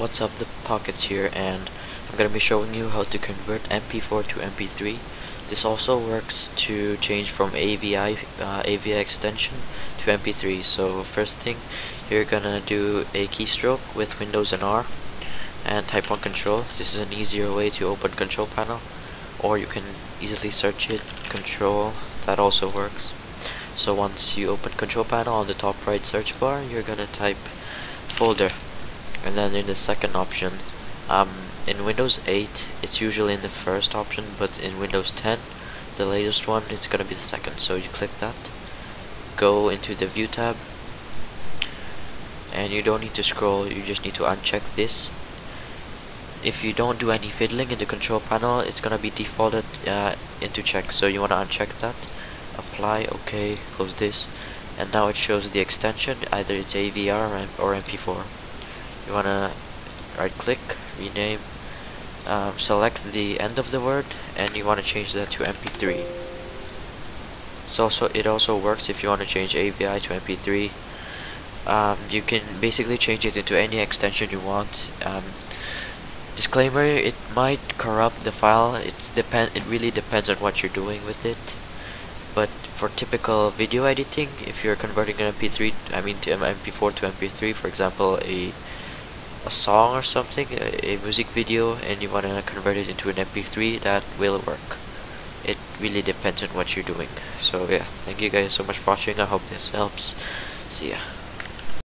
what's up the pockets here and I'm gonna be showing you how to convert MP4 to MP3 this also works to change from AVI uh, AVI extension to MP3 so first thing you're gonna do a keystroke with Windows and R and type on control. This is an easier way to open control panel or you can easily search it control that also works. So once you open control panel on the top right search bar you're gonna type folder and then in the second option um, in Windows 8 it's usually in the first option but in Windows 10 the latest one it's gonna be the second. So you click that go into the view tab and you don't need to scroll you just need to uncheck this. If you don't do any fiddling in the control panel it's gonna be defaulted uh, into check. So you want to uncheck that apply okay close this and now it shows the extension either it's AVI or MP4 you wanna right click rename um, select the end of the word and you want to change that to MP3 so also it also works if you want to change AVI to MP3 um, you can basically change it into any extension you want. Um, disclaimer it might corrupt the file. It's depend it really depends on what you're doing with it. But for typical video editing if you're converting an MP3 I mean to MP4 to MP3 for example a a song or something, a, a music video, and you want to convert it into an MP3, that will work. It really depends on what you're doing. So yeah, thank you guys so much for watching. I hope this helps. See ya.